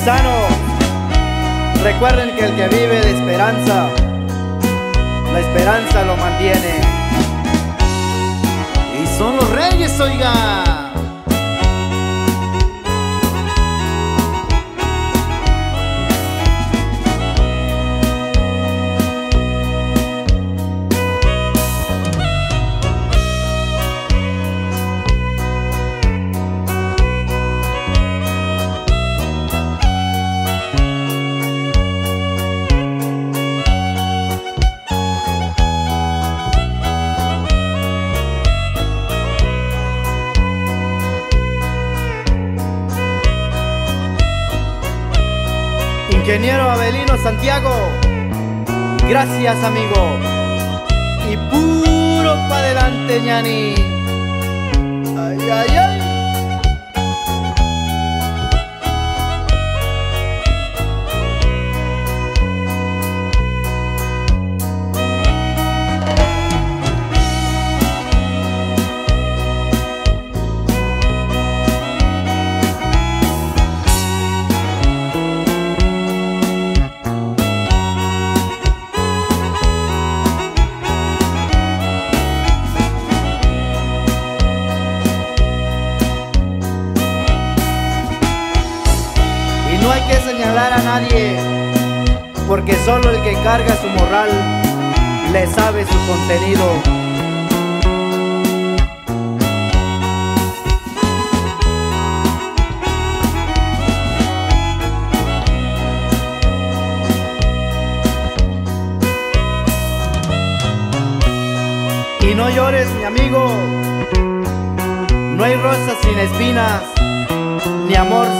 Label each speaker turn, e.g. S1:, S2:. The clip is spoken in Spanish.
S1: paisanos, recuerden que el que vive de esperanza, la esperanza lo mantiene.
S2: Y son los reyes, oigan.
S1: Ingeniero Abelino Santiago, gracias amigo. Y puro pa' adelante, ñani. Ay, ay. A nadie, porque solo el que carga su morral le sabe su contenido. Y no llores, mi amigo, no hay rosas sin espinas, ni amor sin.